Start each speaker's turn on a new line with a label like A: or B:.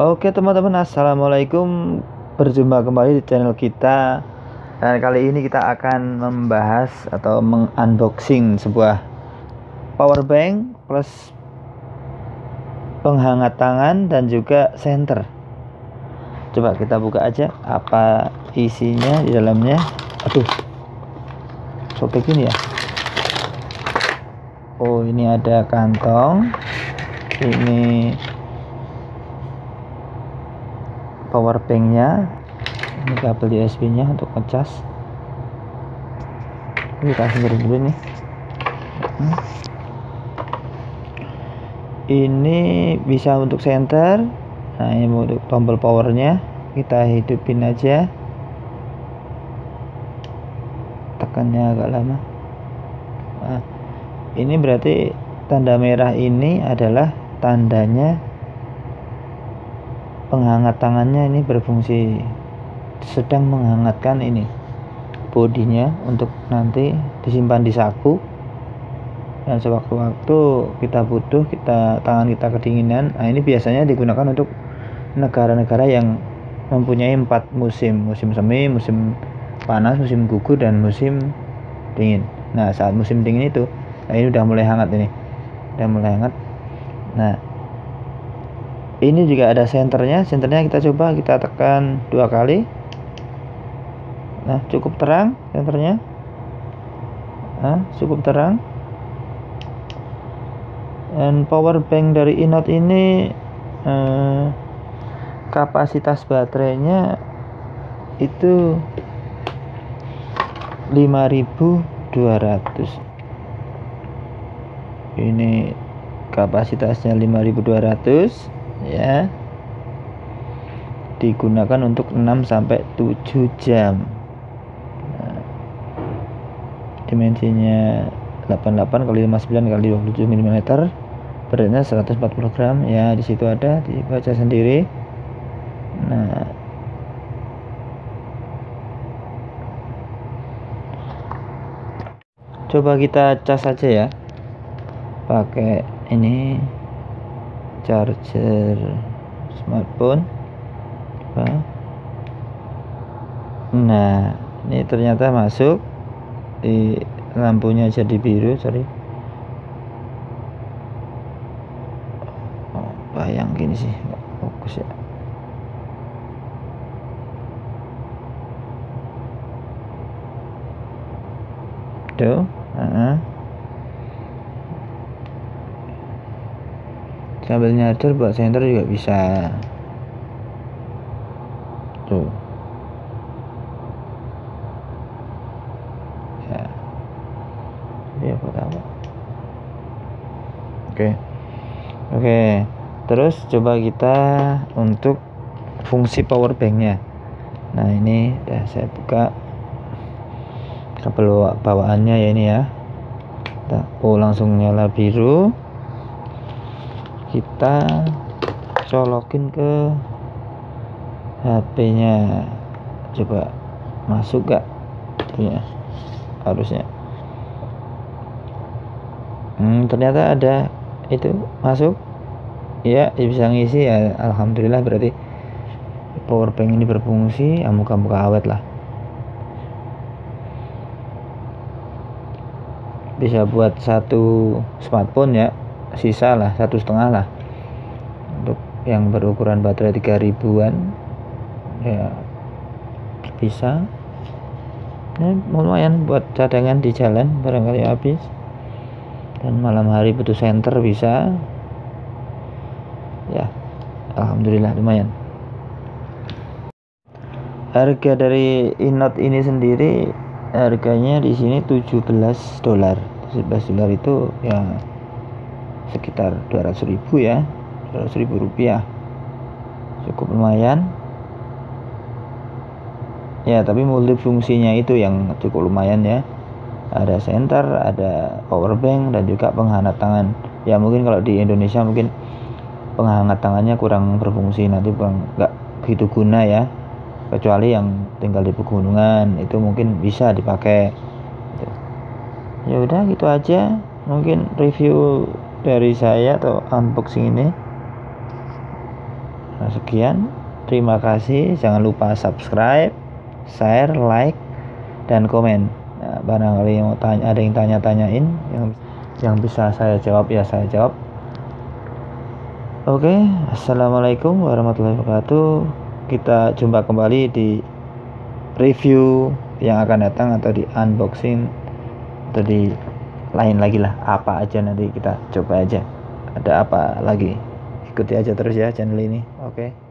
A: Oke teman-teman assalamualaikum. Berjumpa kembali di channel kita. Dan kali ini kita akan membahas atau mengunboxing sebuah power bank plus penghangat tangan dan juga senter. Coba kita buka aja apa isinya di dalamnya. Aduh sobek ini ya. Oh ini ada kantong. Ini power banknya. Ini kabel USB nya untuk ngecas. Ini kita sendiri dulu nih. Hmm. ini bisa untuk center nah ini untuk tombol powernya. Kita hidupin aja. Tekannya agak lama. Nah, ini berarti tanda merah ini adalah tandanya penghangat tangannya ini berfungsi sedang menghangatkan ini bodinya untuk nanti disimpan di saku. Dan sewaktu-waktu kita butuh kita tangan kita kedinginan nah ini biasanya digunakan untuk negara-negara yang mempunyai empat musim. Musim semi musim panas musim gugur dan musim dingin. Nah saat musim dingin itu nah ini udah mulai hangat ini. Udah mulai hangat. Nah ini juga ada senternya. Senternya kita coba kita tekan dua kali. Nah cukup terang senternya. Nah cukup terang. Dan power bank dari inot ini eh, kapasitas baterainya itu 5200 ini kapasitasnya 5200 ya. Digunakan untuk 6 sampai 7 jam. Nah, dimensinya 88 kali 59 kali 27 mm beratnya 140 gram. Ya di situ ada dibaca sendiri. Nah. Coba kita cas saja ya. Pakai ini charger smartphone. Nah ini ternyata masuk di lampunya jadi biru sorry. Oh, bayang gini sih fokus ya. Tuh uh -huh. Sambil nyadar buat center juga bisa. Tuh. Ya. Ya apa? Oke. Oke. Terus coba kita untuk fungsi power banknya. Nah ini udah saya buka. Kabel bawaannya ya ini ya. Oh langsung nyala biru kita colokin ke HP-nya coba masuk gak? Ya harusnya. Hmm, ternyata ada. Itu masuk. Ya bisa ngisi ya. Alhamdulillah berarti power bank ini berfungsi. Ya muka-muka awet lah. Bisa buat satu smartphone ya sisa lah satu setengah lah. Untuk yang berukuran baterai 3000an ya bisa. Ya, lumayan buat cadangan di jalan barangkali habis. Dan malam hari butuh center bisa. Ya Alhamdulillah lumayan. Harga dari inot ini sendiri harganya di sini 17 dolar. 17 dolar itu ya sekitar 200 ribu ya. 200 ribu rupiah. Cukup lumayan. Ya tapi multifungsinya itu yang cukup lumayan ya. Ada center ada power bank dan juga penghangat tangan. Ya mungkin kalau di Indonesia mungkin penghangat tangannya kurang berfungsi nanti bang nggak begitu guna ya. Kecuali yang tinggal di pegunungan itu mungkin bisa dipakai. Ya udah gitu aja. Mungkin review dari saya atau unboxing ini. Nah, sekian. Terima kasih. Jangan lupa subscribe share like dan komen. Nah, barangkali yang mau tanya ada yang tanya-tanyain yang yang bisa saya jawab ya saya jawab. Oke assalamualaikum warahmatullahi wabarakatuh. Kita jumpa kembali di review yang akan datang atau di unboxing atau di lain lagi lah. Apa aja nanti kita coba aja. Ada apa lagi? Ikuti aja terus ya channel ini. Oke. okay.